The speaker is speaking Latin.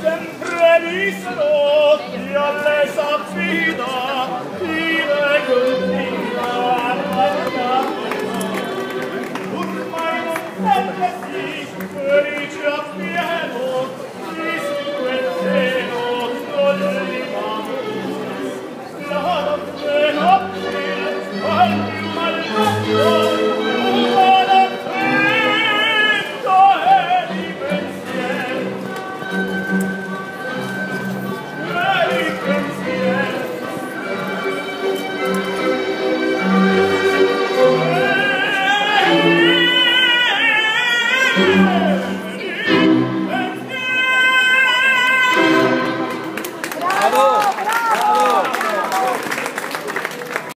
sempre lì sono, io le.